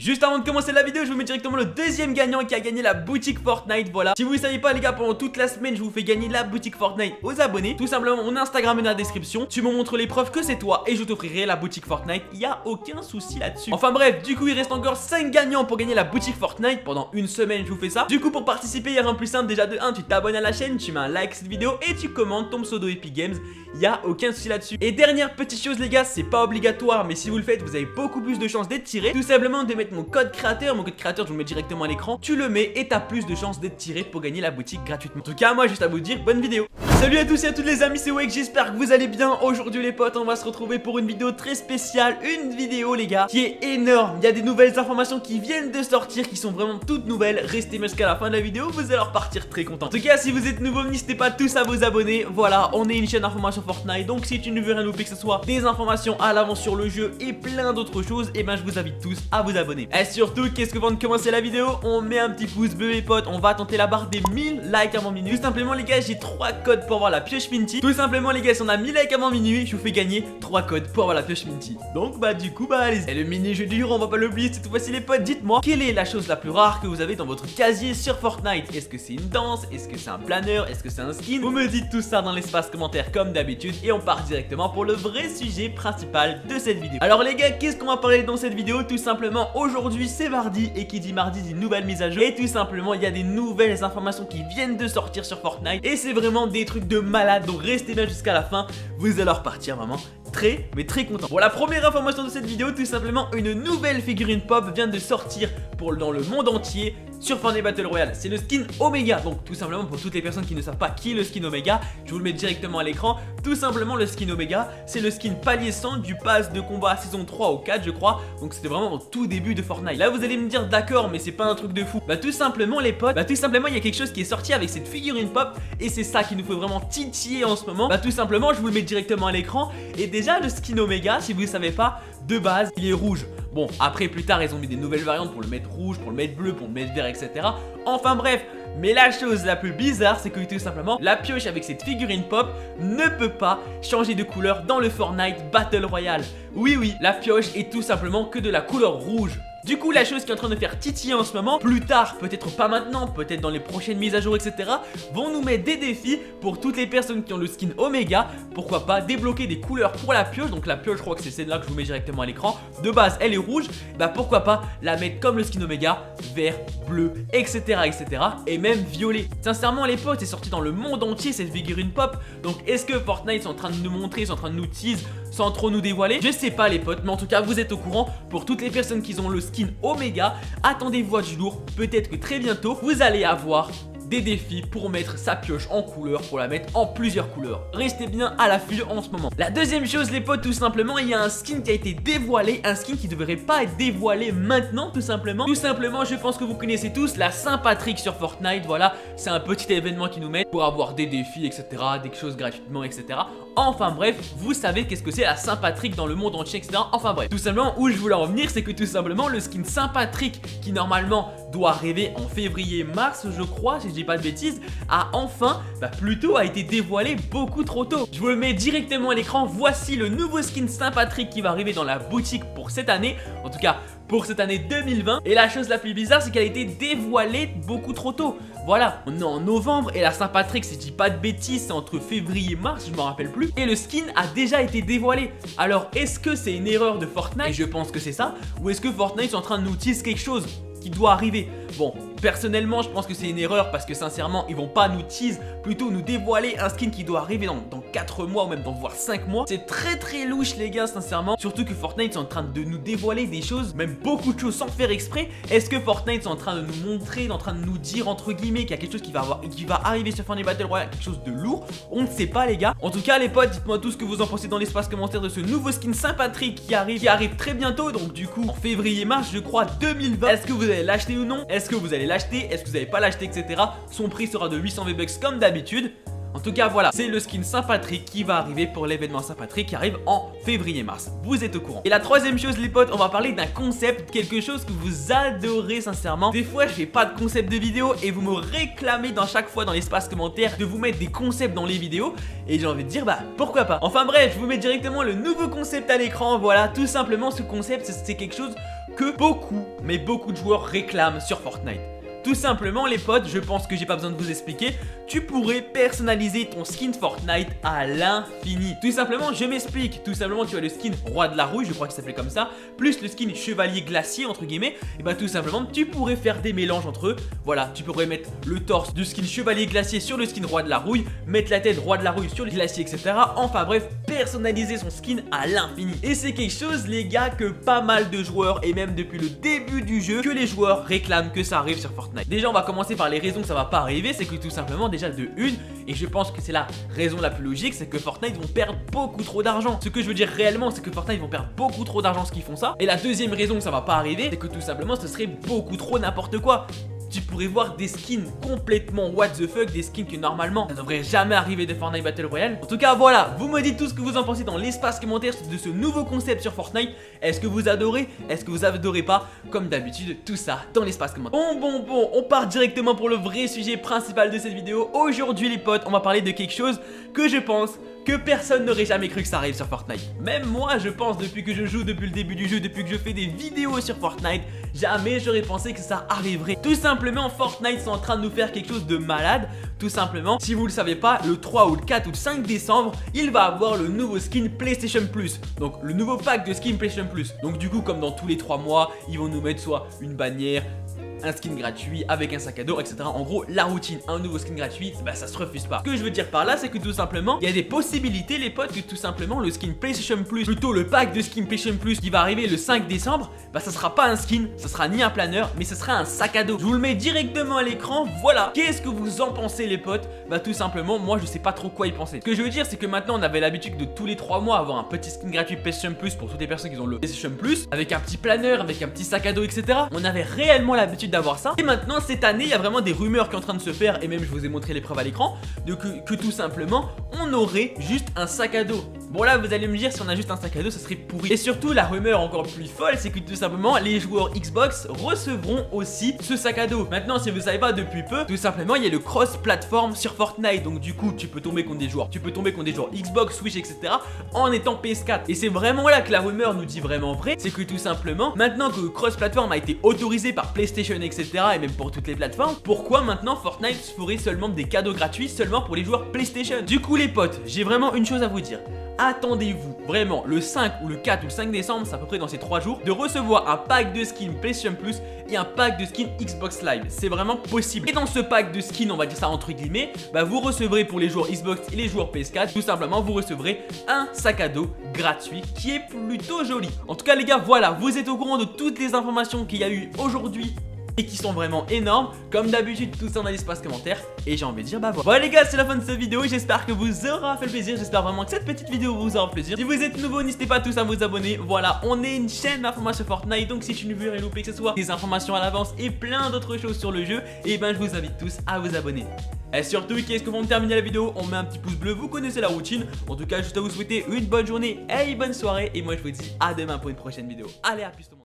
Juste avant de commencer la vidéo, je vous mets directement le deuxième gagnant qui a gagné la boutique Fortnite, voilà. Si vous ne savez pas les gars, pendant toute la semaine, je vous fais gagner la boutique Fortnite aux abonnés. Tout simplement, mon Instagram est dans la description. Tu me montres les preuves que c'est toi et je t'offrirai la boutique Fortnite. Il y a aucun souci là-dessus. Enfin bref, du coup, il reste encore 5 gagnants pour gagner la boutique Fortnite. Pendant une semaine, je vous fais ça. Du coup, pour participer, il y a un plus simple déjà de 1, tu t'abonnes à la chaîne, tu mets un like cette vidéo et tu commentes ton pseudo Epic Games. Il y a aucun souci là-dessus. Et dernière petite chose les gars, c'est pas obligatoire, mais si vous le faites, vous avez beaucoup plus de chances d'être tiré. Tout simplement de mettre mon code créateur mon code créateur, je vous le mets directement à l'écran. Tu le mets et t'as plus de chances d'être tiré pour gagner la boutique gratuitement. En tout cas, moi, juste à vous dire, bonne vidéo. Salut à tous et à toutes les amis, c'est Wake, j'espère que vous allez bien. Aujourd'hui, les potes, on va se retrouver pour une vidéo très spéciale. Une vidéo, les gars, qui est énorme. Il y a des nouvelles informations qui viennent de sortir, qui sont vraiment toutes nouvelles. Restez jusqu'à la fin de la vidéo, vous allez repartir très content. En tout cas, si vous êtes nouveau, n'hésitez pas tous à vous abonner. Voilà, on est une chaîne d'information Fortnite. Donc, si tu ne veux rien louper, que ce soit des informations à l'avance sur le jeu et plein d'autres choses, et eh ben, je vous invite tous à vous abonner. Et surtout, qu'est-ce que avant de commencer la vidéo, on met un petit pouce bleu les potes, on va tenter la barre des 1000 likes avant minuit. Tout simplement les gars, j'ai 3 codes pour avoir la pioche Minty. Tout simplement les gars, si on a 1000 likes avant minuit, je vous fais gagner 3 codes pour avoir la pioche Minty. Donc bah du coup bah allez. Et le mini jeu dur, on va pas l'oublier cette fois-ci les potes. Dites-moi, quelle est la chose la plus rare que vous avez dans votre casier sur Fortnite? Est-ce que c'est une danse? Est-ce que c'est un planeur? Est-ce que c'est un skin? Vous me dites tout ça dans l'espace commentaire comme d'habitude et on part directement pour le vrai sujet principal de cette vidéo. Alors les gars, qu'est-ce qu'on va parler dans cette vidéo? Tout simplement aujourd'hui c'est mardi et qui dit mardi dit nouvelle mise à jour et tout simplement il y a des nouvelles informations qui viennent de sortir sur Fortnite et c'est vraiment des trucs de malade. Donc restez bien jusqu'à la fin. Vous allez repartir vraiment très mais très content. Pour la première information de cette vidéo tout simplement une nouvelle figurine pop vient de sortir pour dans le monde entier sur Fortnite Battle Royale. C'est le skin Omega. Donc tout simplement pour toutes les personnes qui ne savent pas qui est le skin Omega Je vous le mets directement à l'écran. Tout simplement le skin Omega C'est le skin palier 100 du pass de combat saison 3 ou 4 je crois. Donc c'était vraiment au tout début de Fortnite. Là vous allez me dire d'accord mais c'est pas un truc de fou. Bah tout simplement les potes Bah tout simplement il y a quelque chose qui est sorti avec cette figurine pop Et c'est ça qui nous fait vraiment titiller en ce moment. Bah tout simplement je vous le mets directement à l'écran. Et déjà le skin Omega si vous ne savez pas De base il est rouge Bon, après plus tard ils ont mis des nouvelles variantes pour le mettre rouge, pour le mettre bleu, pour le mettre vert, etc. Enfin bref, mais la chose la plus bizarre, c'est que tout simplement, la pioche avec cette figurine pop ne peut pas changer de couleur dans le Fortnite Battle Royale. Oui, oui, la pioche est tout simplement que de la couleur rouge. Du coup, la chose qui est en train de faire titiller en ce moment, plus tard, peut-être pas maintenant, peut-être dans les prochaines mises à jour, etc., vont nous mettre des défis pour toutes les personnes qui ont le skin Omega. Pourquoi pas débloquer des couleurs pour la pioche. Donc la pioche, je crois que c'est celle-là que je vous mets directement à l'écran. De base, elle est rouge. Bah pourquoi pas la mettre comme le skin Omega, vert, bleu, etc., etc. Et même violet. Sincèrement, les potes, c'est sorti dans le monde entier cette figurine pop. Donc est-ce que Fortnite sont en train de nous montrer, sont en train de nous tease sans trop nous dévoiler? Je sais pas les potes, mais en tout cas, vous êtes au courant. Pour toutes les personnes qui ont le skin Omega. Attendez-vous à du lourd, peut-être que très bientôt, vous allez avoir des défis pour mettre sa pioche en couleur, pour la mettre en plusieurs couleurs. Restez bien à l'affût en ce moment. La deuxième chose les potes tout simplement, il y a un skin qui a été dévoilé, un skin qui devrait pas être dévoilé maintenant tout simplement. Tout simplement je pense que vous connaissez tous la Saint-Patrick sur Fortnite, voilà, c'est un petit événement qui nous met pour avoir des défis etc, des choses gratuitement etc. Enfin bref, vous savez qu'est-ce que c'est la Saint-Patrick dans le monde entier etc. Enfin bref, tout simplement où je voulais en venir c'est que tout simplement le skin Saint-Patrick qui normalement doit arriver en février-mars je crois si je pas de bêtises, a enfin, bah plutôt a été dévoilé beaucoup trop tôt. Je vous le mets directement à l'écran, voici le nouveau skin Saint-Patrick qui va arriver dans la boutique pour cette année, en tout cas pour cette année 2020. Et la chose la plus bizarre, c'est qu'elle a été dévoilée beaucoup trop tôt. Voilà, on est en novembre et la Saint-Patrick, si je dis pas de bêtises, c'est entre février et mars, je m'en rappelle plus. Et le skin a déjà été dévoilé. Alors, est-ce que c'est une erreur de Fortnite? Et je pense que c'est ça. Ou est-ce que Fortnite est en train de nous tease quelque chose? Qui doit arriver Bon, Personnellement, je pense que c'est une erreur parce que sincèrement, ils vont pas nous tease, plutôt nous dévoiler un skin qui doit arriver dans, dans 4 mois ou même dans voire 5 mois. C'est très très louche les gars, sincèrement. Surtout que Fortnite est en train de nous dévoiler des choses, même beaucoup de choses sans faire exprès. Est-ce que Fortnite est en train de nous montrer, en train de nous dire entre guillemets qu'il y a quelque chose qui va, avoir, qui va arriver sur Fortnite Battle Royale, quelque chose de lourd? On ne sait pas les gars. En tout cas les potes, dites-moi tout ce que vous en pensez dans l'espace commentaire de ce nouveau skin Saint-Patrick qui arrive, qui arrive très bientôt. Donc du coup, février-mars, je crois 2020. Est-ce que vous allez l'acheter ou non? Est-ce que vous allez l'acheter Est-ce que vous avez pas l'acheter, etc. Son prix sera de 800 V-Bucks comme d'habitude. En tout cas voilà, c'est le skin Saint-Patrick qui va arriver pour l'événement Saint-Patrick qui arrive en février-mars. Vous êtes au courant. Et la troisième chose les potes, on va parler d'un concept, quelque chose que vous adorez sincèrement. Des fois je fais pas de concept de vidéo et vous me réclamez dans chaque fois dans l'espace commentaire de vous mettre des concepts dans les vidéos. Et j'ai envie de dire bah pourquoi pas. Enfin bref, je vous mets directement le nouveau concept à l'écran. Voilà, tout simplement ce concept c'est quelque chose que beaucoup, mais beaucoup de joueurs réclament sur Fortnite. Tout simplement les potes, je pense que j'ai pas besoin de vous expliquer, tu pourrais personnaliser ton skin Fortnite à l'infini. Tout simplement, je m'explique, tout simplement tu as le skin roi de la rouille, je crois qu'il s'appelait comme ça, plus le skin chevalier glacier entre guillemets, et bah tout simplement tu pourrais faire des mélanges entre eux. Voilà, tu pourrais mettre le torse du skin chevalier glacier sur le skin roi de la rouille, mettre la tête roi de la rouille sur le glacier, etc. Enfin bref, personnaliser son skin à l'infini. Et c'est quelque chose les gars que pas mal de joueurs, et même depuis le début du jeu, que les joueurs réclament que ça arrive sur Fortnite. Déjà on va commencer par les raisons que ça va pas arriver C'est que tout simplement déjà de une Et je pense que c'est la raison la plus logique C'est que Fortnite vont perdre beaucoup trop d'argent. Ce que je veux dire réellement c'est que Fortnite vont perdre beaucoup trop d'argent ce qu'ils font ça. Et la deuxième raison que ça va pas arriver C'est que tout simplement ce serait beaucoup trop n'importe quoi tu pourrais voir des skins complètement what the fuck, des skins que normalement ça devrait jamais arriver de Fortnite Battle Royale. En tout cas voilà, vous me dites tout ce que vous en pensez dans l'espace commentaire de ce nouveau concept sur Fortnite. Est-ce que vous adorez? Est-ce que vous adorez pas? Comme d'habitude, tout ça dans l'espace commentaire. Bon bon bon, on part directement pour le vrai sujet principal de cette vidéo. Aujourd'hui les potes, on va parler de quelque chose que je pense que personne n'aurait jamais cru que ça arrive sur Fortnite. Même moi, je pense, depuis que je joue depuis le début du jeu, depuis que je fais des vidéos sur Fortnite, jamais j'aurais pensé que ça arriverait. Tout simplement, Fortnite sont en train de nous faire quelque chose de malade. Tout simplement, si vous le savez pas, le 3 ou le 4 ou le 5 décembre, il va avoir le nouveau skin PlayStation Plus. Donc le nouveau pack de skin PlayStation Plus. Donc du coup, comme dans tous les 3 mois, ils vont nous mettre soit une bannière, un skin gratuit avec un sac à dos, etc. En gros, la routine, un nouveau skin gratuit, bah ça se refuse pas. Ce que je veux dire par là, c'est que tout simplement, il y a des possibilités, les potes, que tout simplement le skin PlayStation Plus, plutôt le pack de skin PlayStation Plus qui va arriver le 5 décembre, bah ça sera pas un skin, ça sera ni un planeur, mais ce sera un sac à dos. Je vous le mets directement à l'écran, voilà. Qu'est-ce que vous en pensez, les potes? Bah tout simplement, moi je sais pas trop quoi y penser. Ce que je veux dire, c'est que maintenant on avait l'habitude de tous les 3 mois avoir un petit skin gratuit PlayStation Plus pour toutes les personnes qui ont le PlayStation Plus, avec un petit planeur, avec un petit sac à dos, etc. On avait réellement l'habitude d'avoir ça. Et maintenant, cette année, il y a vraiment des rumeurs qui sont en train de se faire, et même je vous ai montré les preuves à l'écran, que tout simplement, on aurait juste un sac à dos. Bon là vous allez me dire si on a juste un sac à dos ça serait pourri. Et surtout la rumeur encore plus folle c'est que tout simplement les joueurs Xbox recevront aussi ce sac à dos. Maintenant si vous savez pas depuis peu tout simplement il y a le cross platform sur Fortnite. Donc du coup tu peux tomber contre des joueurs Tu peux tomber contre des joueurs Xbox, Switch etc en étant PS4 Et c'est vraiment là que la rumeur nous dit vraiment vrai C'est que tout simplement maintenant que cross platform a été autorisé par PlayStation etc Et même pour toutes les plateformes Pourquoi maintenant Fortnite ferait seulement des cadeaux gratuits seulement pour les joueurs PlayStation? Du coup les potes j'ai vraiment une chose à vous dire attendez-vous vraiment le 5 ou le 4 ou le 5 décembre, c'est à peu près dans ces 3 jours, de recevoir un pack de skins PlayStation Plus et un pack de skins Xbox Live. C'est vraiment possible. Et dans ce pack de skins, on va dire ça entre guillemets, bah vous recevrez pour les joueurs Xbox et les joueurs PS4, tout simplement vous recevrez un sac à dos gratuit qui est plutôt joli. En tout cas les gars, voilà, vous êtes au courant de toutes les informations qu'il y a eu aujourd'hui et qui sont vraiment énormes. Comme d'habitude, tout ça dans l'espace commentaire. Et j'ai envie de dire, bah voilà. Voilà les gars, c'est la fin de cette vidéo. J'espère que vous aura fait plaisir. J'espère vraiment que cette petite vidéo vous aura plaisir. Si vous êtes nouveau, n'hésitez pas tous à vous abonner. Voilà, on est une chaîne d'information Fortnite. Donc si tu ne veux rien louper, que ce soit des informations à l'avance et plein d'autres choses sur le jeu, et eh ben je vous invite tous à vous abonner. Et surtout, qu'est-ce que vont terminer la vidéo? On met un petit pouce bleu, vous connaissez la routine. En tout cas, juste à vous souhaiter une bonne journée et une bonne soirée. Et moi, je vous dis à demain pour une prochaine vidéo. Allez, à plus tout le monde.